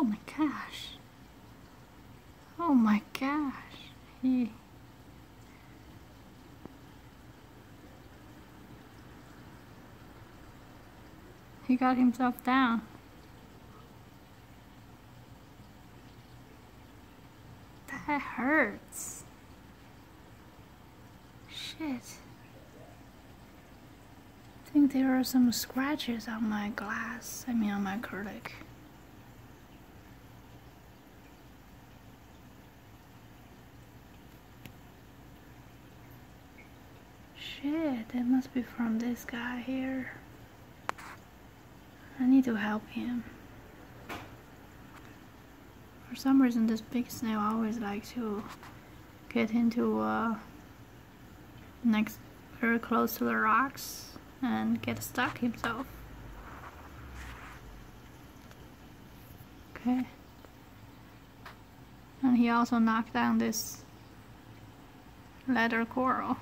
Oh my gosh. Oh my gosh. He He got himself down. That hurts. Shit. I think there are some scratches on my glass, I mean on my acrylic. Shit, that must be from this guy here. I need to help him. For some reason this big snail always likes to get into uh, next very close to the rocks and get stuck himself. Okay. And he also knocked down this leather coral.